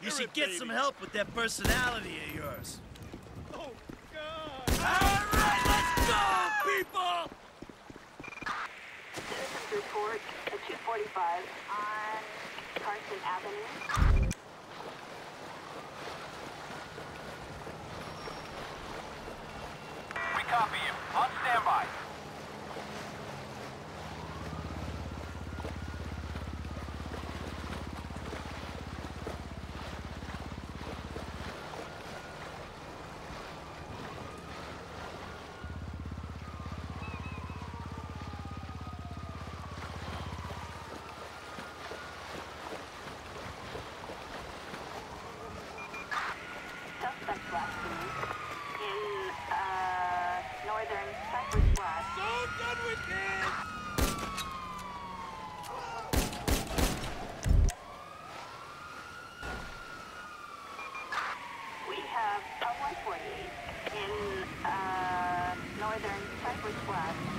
You should get some help with that personality of yours. Oh, God! All right, let's go, people! Citizens report at 245 on Carson Avenue. Have a 148 in uh, northern Cypress Flat.